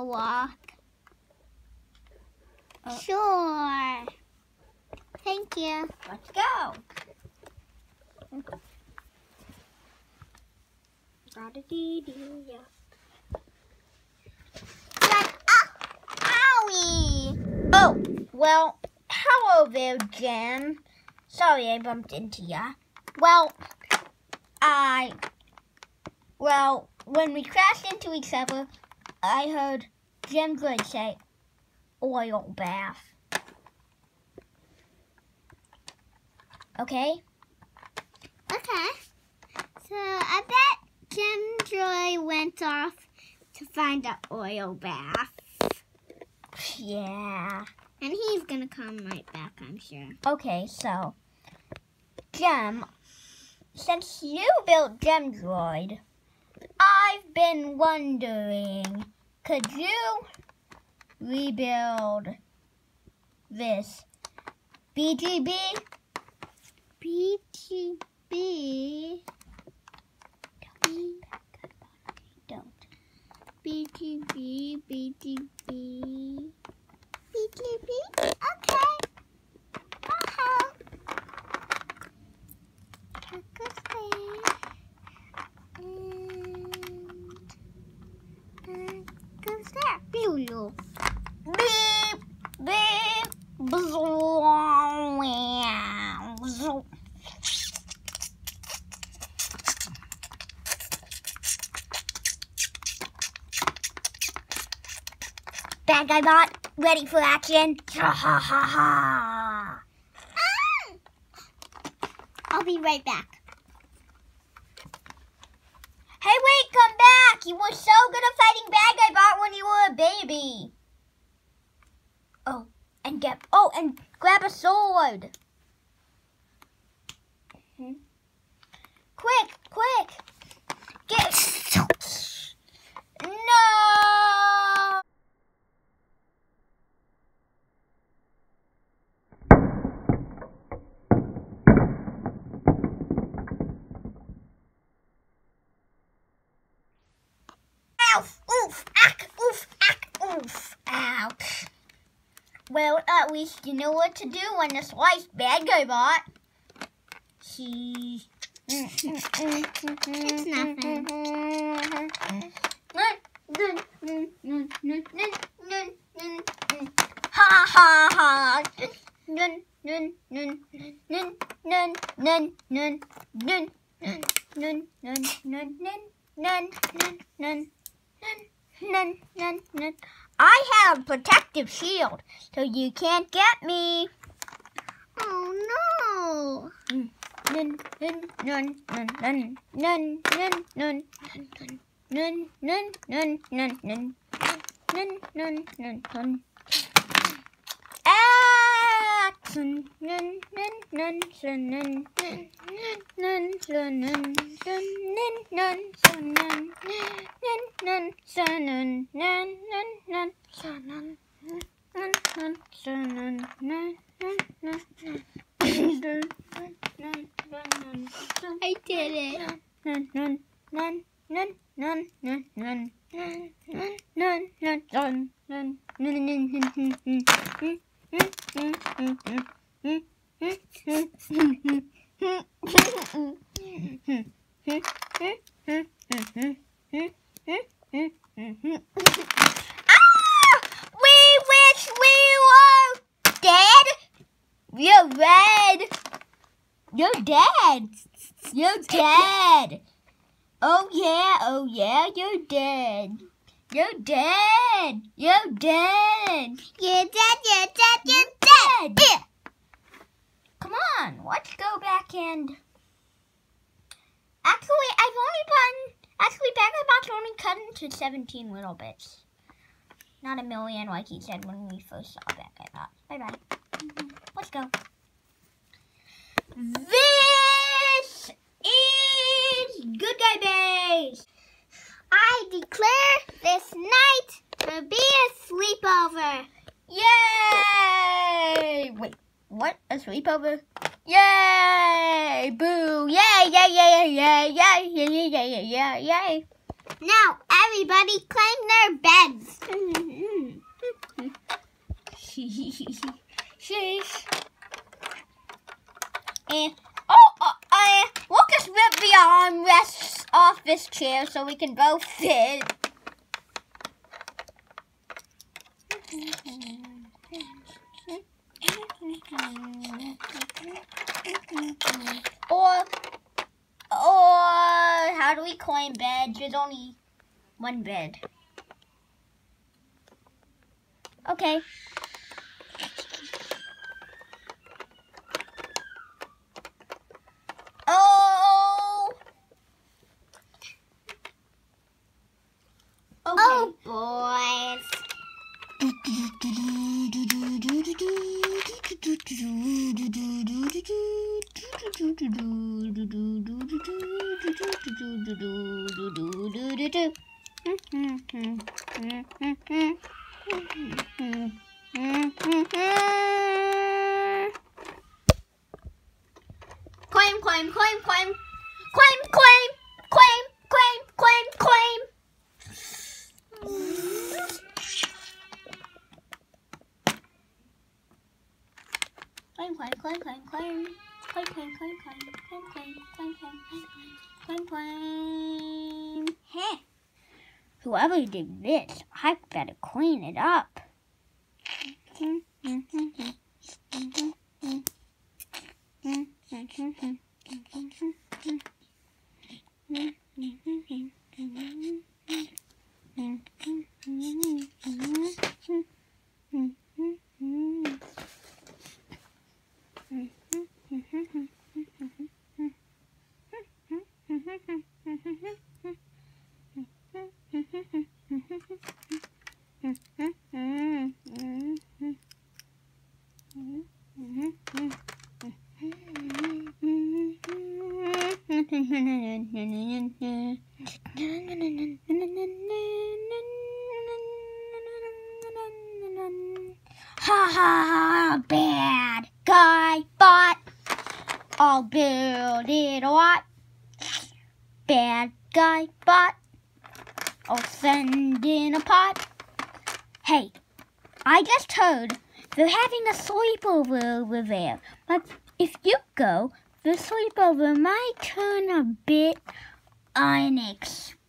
a walk? Uh, sure. Thank you. Let's go. Da-da-dee-dee, yeah. Oh, owie! Oh, well, hello there, Jen. Sorry I bumped into ya. Well, I. Well, when we crashed into each other, I heard Jim Gray say, oil bath. Okay? Okay. So I bet Jim Joy went off to find an oil bath. Yeah. And he's gonna come right back, I'm sure. Okay, so, Gem, since you built Gem Droid, I've been wondering, could you rebuild this BGB? BGB. Don't. BGB, BGB. BGB? Okay. I'll help. That goes there. And that goes there. Beautiful. Beep, beep, bzz, bzz. Bad guy bot, ready for action. Ha ha ha ha. I'll be right back. loud. Least you know what to do when the sliced bad guy bot. He. It's nothing. Ha ha ha. Nun, nun, nun, nun, nun, nun, nun, nun, nun, nun, nun, nun, nun, nun, nun, nun, nun, nun, nun. I have protective shield, so you can't get me. Oh no! Nun, nun, nun, nun, nun, nun, nun, nun, nun, nun, nun, nun, nun, nun, nun, nun, nun. Nun, I did it. Nun, nun, nun, nun, nun, nun, nun. Nun, nun, nun, nun, nun, nun, nun, nun, nun, nun. We wish we were dead. You're red. You're dead. You're dead. Oh yeah, oh yeah, you're dead. You're dead. You're dead. You're dead, you're dead, you're dead. dead. Come on, let's go back and. Actually, I've only done. Actually, Bagger Box only cut into 17 little bits. Not a million, like he said when we first saw Bagger Box. Bye bye. Let's go. This is Good Guy Base. I declare this night to be a sleepover. Yay! Wait, what? A sleepover? Yay! Boo! Yay! Yay! Yay! Yay! Yay! Yay! Yay! Yay! Yay! Yay! Now everybody claim their beds. Sheesh. And uh, uh, Lucas ripped the armrests off this chair so we can both fit. Or, or how do we claim beds? There's only one bed. Okay. Whoever did this, I better clean it up. Ha ha ha! Bad guy bot. I'll build it a lot. Bad guy bot. I'll send in a pot. Hey, I just heard they're having a sleepover over there. But if you go, the sleepover might turn a bit unexpected.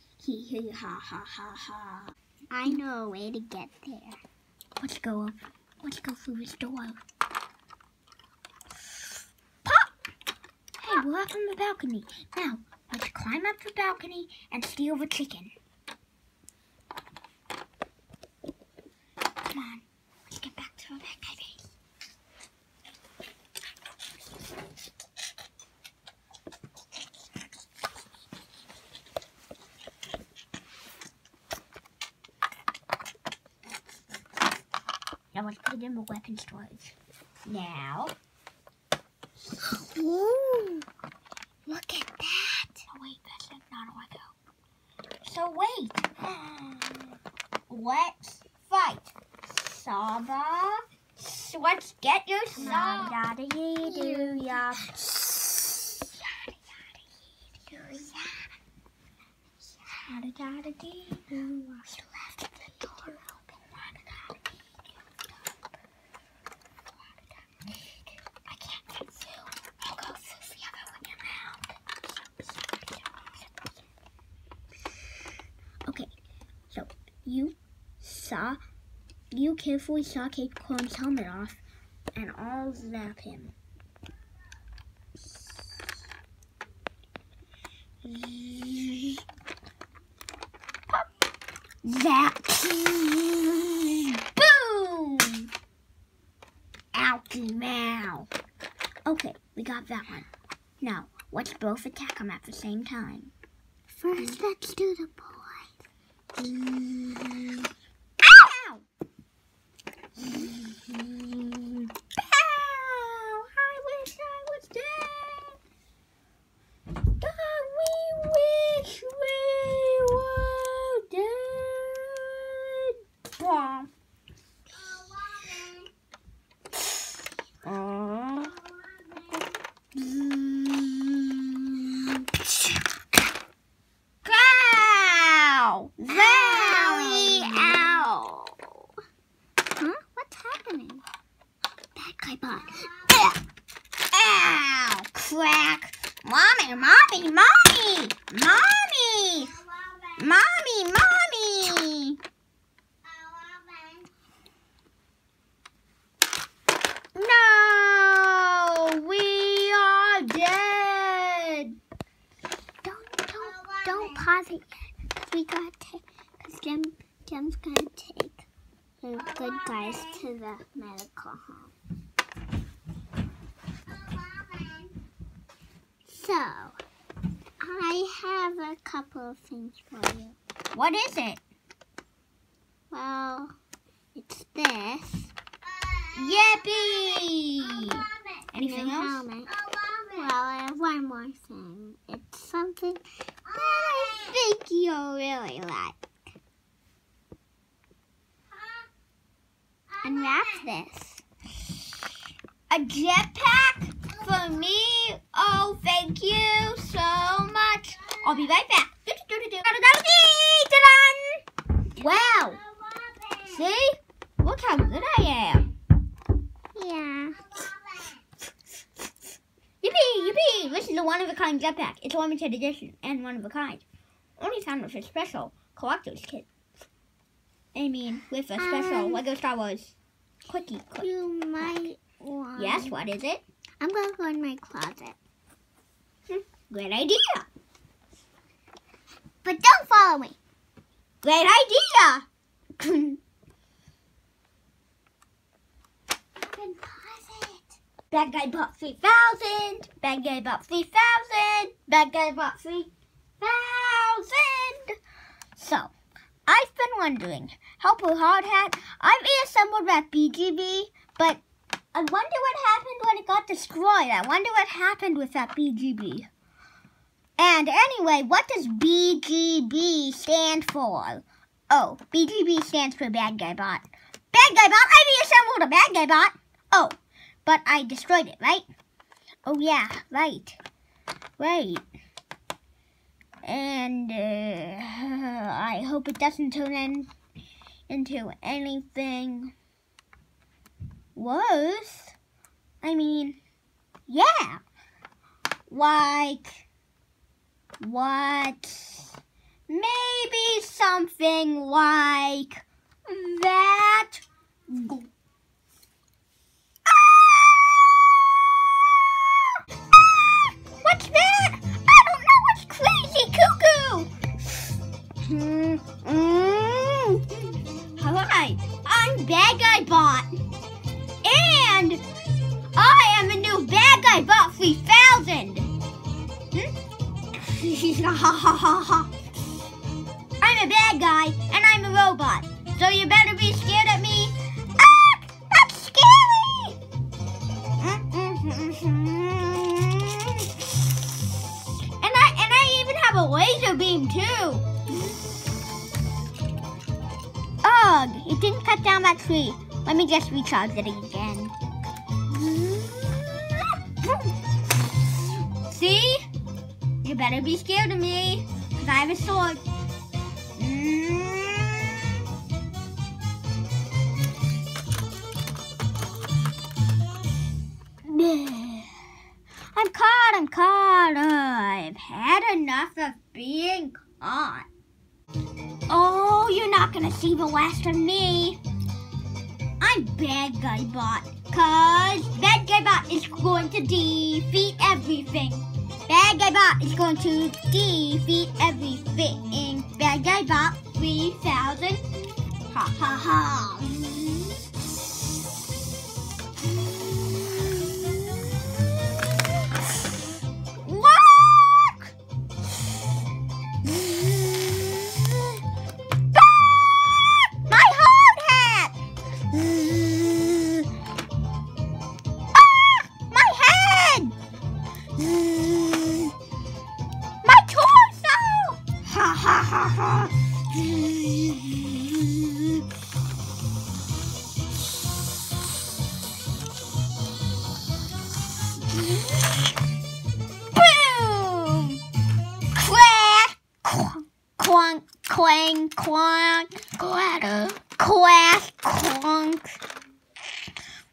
Hee hee ha ha ha ha. I know a way to get there. Let's go up. Let's go through this door. Pop! Hey, we're up on the balcony. Now, let's climb up the balcony and steal the chicken. Come on. Let's get back to the back cafe. Now let's put it in the weapon storage. Now. Ooh, look at that. Oh wait, that's not a Lego. So wait. Let's fight. Saba. Let's get your song. Yada yada do ya. Yada yada dee doo. You left the door open. I can't get through. I'll go through the other way around. Okay, so you saw, you carefully saw Kate Corn's helmet off, and I'll zap him. Zap. Boom! Ouchie meow. Okay, we got that one. Now, let's both attack him at the same time. First, let's do the boys. Ow! Ow! I wish I was dead. God, we wish we were dead. Bomb. Oh. Ow! Owie, ow. Huh? What's happening? Bad guy bot. Ow! Crack! Mommy, mommy, mommy! Mommy! Mommy, mommy! No! We are dead! Don't, don't, pause it yet. we got to, because Jim, Jim's gonna take the good guys to the medical home. So, I have a couple of things for you. What is it? Well, it's this. Yippee! Anything else? Well, I have one more thing. It's something think you'll really like. Unwrap this. A jetpack for me? Oh, thank you so much. I'll be right back. Wow! See? Look how good I am. Yeah. Yippee! Yippee! This is a one-of-a-kind jetpack. It's a limited edition and one-of-a-kind. With a special collector's kit. I mean, with a special Um, Lego Star Wars quickie. Quick. You might want. Yes, what is it? I'm gonna go in my closet. Great idea. But don't follow me. Great idea. Bad guy bot 3,000. Bad guy bot 3,000. Bad guy bot 3,000. So, I've been wondering, Helper Hard Hat, I've reassembled that BGB, but I wonder what happened when it got destroyed. I wonder what happened with that BGB. And anyway, what does BGB stand for? Oh, BGB stands for Bad Guy Bot. Bad Guy Bot? I reassembled a Bad Guy Bot. Oh, but I destroyed it, right? Oh, yeah, right. Right. And uh, I hope it doesn't turn in, into anything worse. I mean, yeah. Like, what? Maybe something like that. Mm, mm. Hi, I'm Bad Guy Bot. And I am a new Bad Guy Bot 3000. Hmm? I'm a bad guy and I'm a robot. So you better be scared of me. Ah! That's scary! And I and I even have a laser beam too. Didn't cut down that tree. Let me just recharge it again. See? You better be scared of me, because I have a sword. I'm caught, I'm caught. I've had enough of being caught. Oh, you're not gonna see the last of me. I'm Bad Guy Bot, cause Bad Guy Bot is going to defeat everything. Bad Guy Bot is going to defeat everything. Bad Guy Bot 3000. Ha ha ha. Clank, clank, clatter, clash, clunk.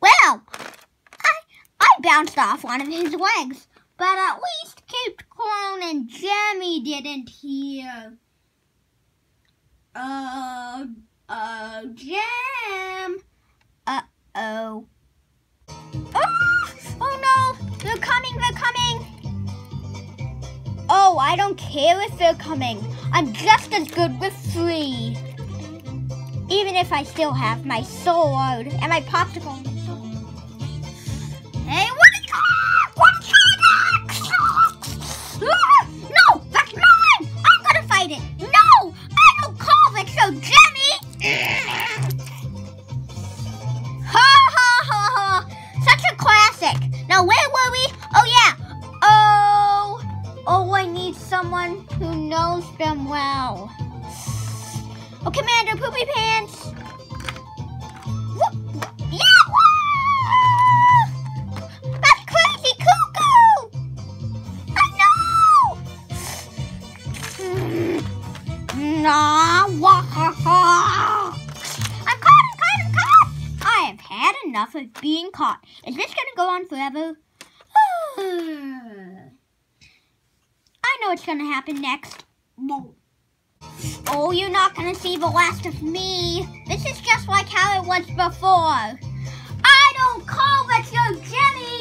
Well, I, I bounced off one of his legs, but at least Caped Clone and Jemmy didn't hear. Uh, uh, oh, oh, Jam. Uh-oh. Oh, oh no, they're coming, they're. Oh, I don't care if they're coming. I'm just as good with three. Even if I still have my sword and my popsicle. I'm caught, I'm caught, I'm caught! I have had enough of being caught. Is this gonna go on forever? I know what's gonna happen next. Oh, you're not gonna see the last of me. This is just like how it was before. I don't call that your Jemmy.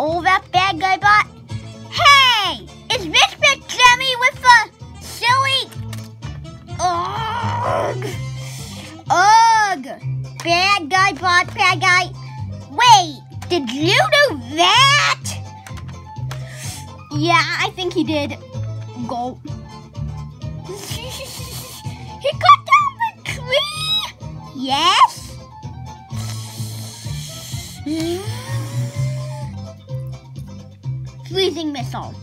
Oh, that bad guy bot. Hey, is this big Jemmy with the silly? Ugh. Ugh. Bad guy bot, bad guy. Wait, did you do that? Yeah, I think he did. Go. Missile.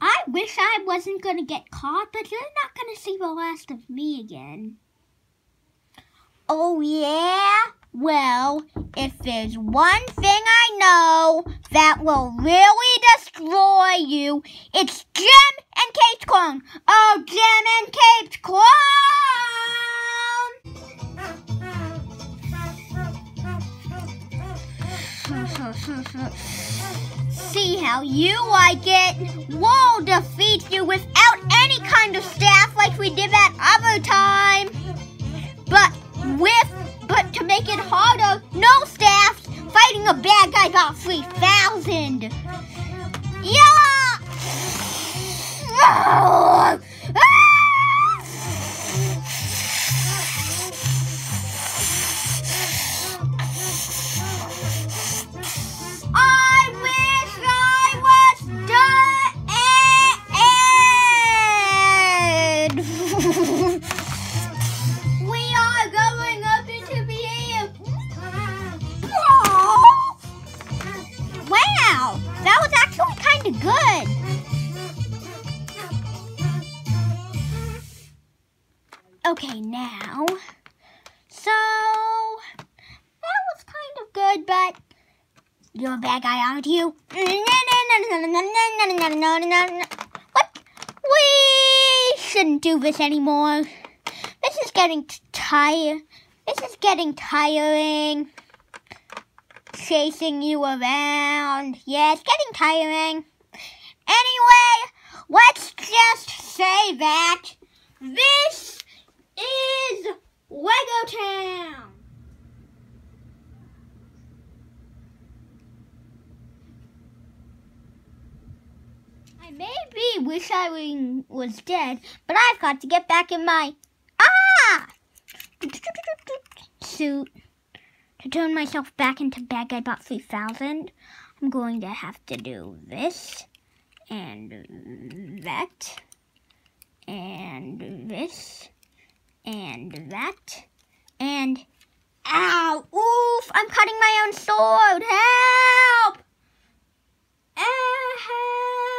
I wish I wasn't going to get caught, but you're not going to see the last of me again. Oh, yeah? Well, if there's one thing I know that will really destroy you, it's Jim and Kate's clone. Oh, Jim and Kate's clone! See how you like it. We'll defeat you without any kind of staff like we did that other time. But with, but to make it harder, no staff. Fighting a bad guy bot 3,000. Yeah! Ah! Okay, now, so that was kind of good, but you're a bad guy, aren't you? What? We shouldn't do this anymore. This is getting tired. This is getting tiring. Chasing you around. Yeah, it's getting tiring. Anyway, let's just say that this is Lego Town. I maybe wish I was dead, but I've got to get back in my ah suit to turn myself back into Bad Guy Bot 3000. I'm going to have to do this and that and this and that, and ow, oof, I'm cutting my own sword, help, eh, help.